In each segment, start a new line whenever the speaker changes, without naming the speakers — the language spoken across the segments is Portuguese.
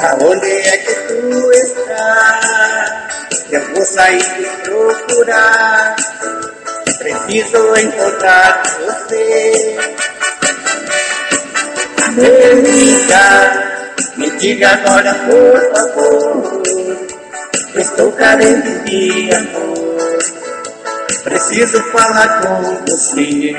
Aonde é que tu estás? Eu vou sair te procurar. Preciso encontrar você. Me diga, me diga agora, por favor. Estou carente de amor. Preciso falar com você.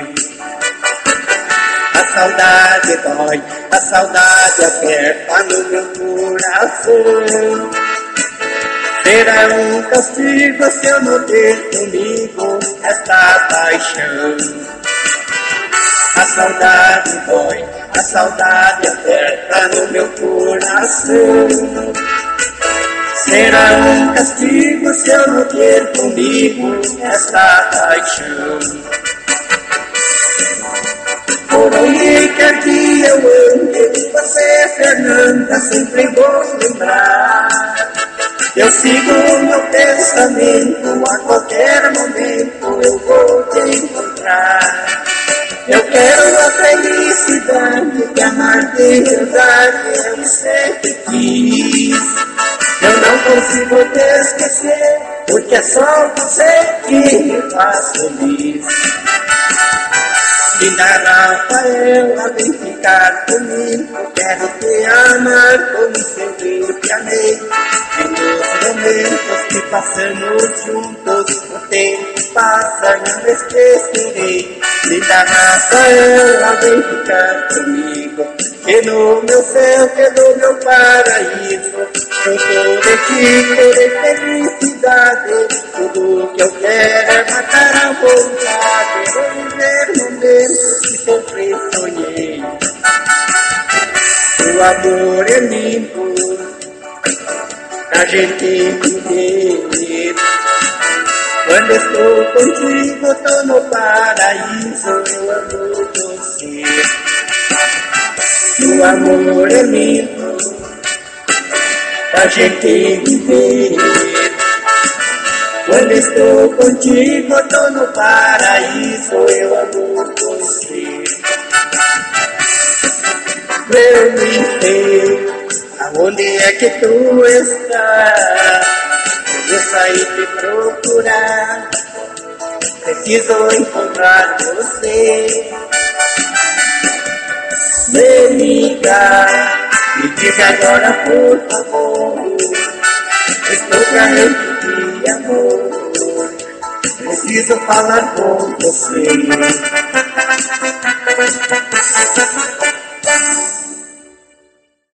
A saudade dói, a saudade aperta no meu coração. Será um castigo se eu não ter comigo esta paixão. A saudade dói, a saudade aperta no meu coração. Será um castigo se eu não ter comigo esta paixão. Por onde quer que eu ande, você, Fernanda, sempre vou lembrar. Eu sigo meu pensamento, a qualquer momento eu vou te encontrar. Eu quero a felicidade de amar de verdade, eu sempre quis. Consigo te esquecer, porque é só você que me faz feliz. Linda Rafaela, vem ficar comigo. Quero te amar como sempre te amei. Momentos que passamos juntos, o tempo passa, não esquecerei. Linda Rafaela, vem ficar comigo. Que no meu céu, que no meu paraíso, eu tô de ti, terei felicidade. Tudo que eu quero é matar a vontade, vou viver momentos que sempre sonhei. O amor é lindo, a gente viver. Quando estou contigo, tô no paraíso, eu amo você. O amor é lindo, a gente viver. Quando estou contigo, tô no paraíso, eu amo aonde é que tu estás? Eu sair te procurar, preciso encontrar você. Me liga, me diga agora por favor. Estou carente de amor. Preciso falar com você.